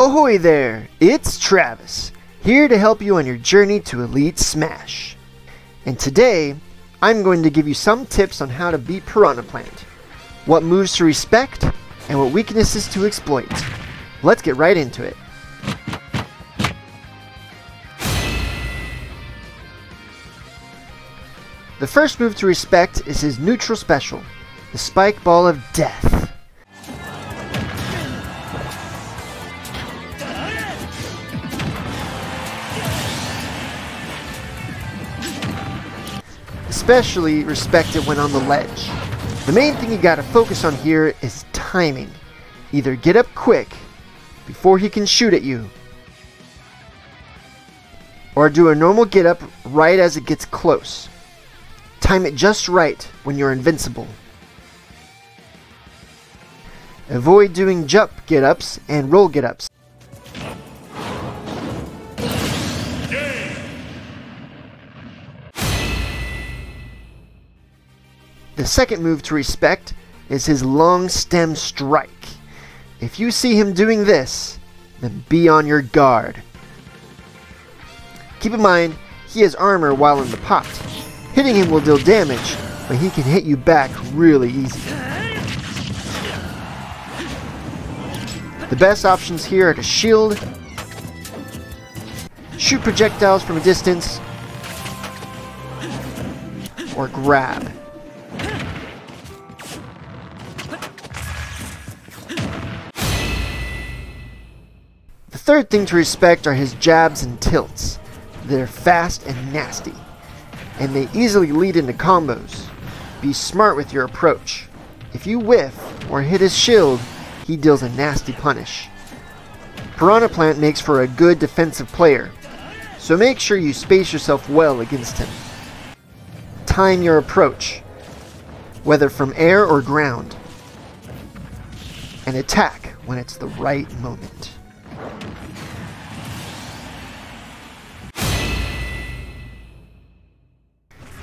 Ahoy there! It's Travis, here to help you on your journey to Elite Smash. And today, I'm going to give you some tips on how to beat Piranha Plant, what moves to respect, and what weaknesses to exploit. Let's get right into it. The first move to respect is his neutral special, the Spike Ball of Death. Especially respect it when on the ledge. The main thing you gotta focus on here is timing. Either get up quick, before he can shoot at you, or do a normal get up right as it gets close. Time it just right when you're invincible. Avoid doing jump get ups and roll get ups. The second move to respect is his long stem strike. If you see him doing this, then be on your guard. Keep in mind, he has armor while in the pot. Hitting him will deal damage, but he can hit you back really easy. The best options here are to shield, shoot projectiles from a distance, or grab. Third thing to respect are his jabs and tilts. They're fast and nasty and they easily lead into combos. Be smart with your approach. If you whiff or hit his shield, he deals a nasty punish. Piranha Plant makes for a good defensive player, so make sure you space yourself well against him. Time your approach, whether from air or ground, and attack when it's the right moment.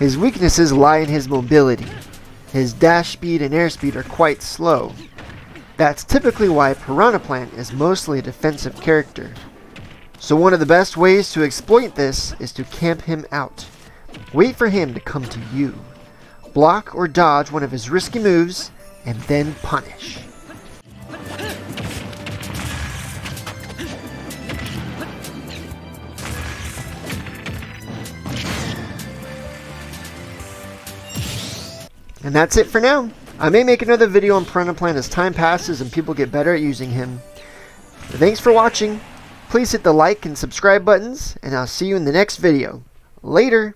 His weaknesses lie in his mobility. His dash speed and airspeed are quite slow. That's typically why Piranha Plant is mostly a defensive character. So one of the best ways to exploit this is to camp him out. Wait for him to come to you. Block or dodge one of his risky moves, and then punish. And that's it for now. I may make another video on Plant as time passes and people get better at using him. thanks for watching. Please hit the like and subscribe buttons, and I'll see you in the next video. Later!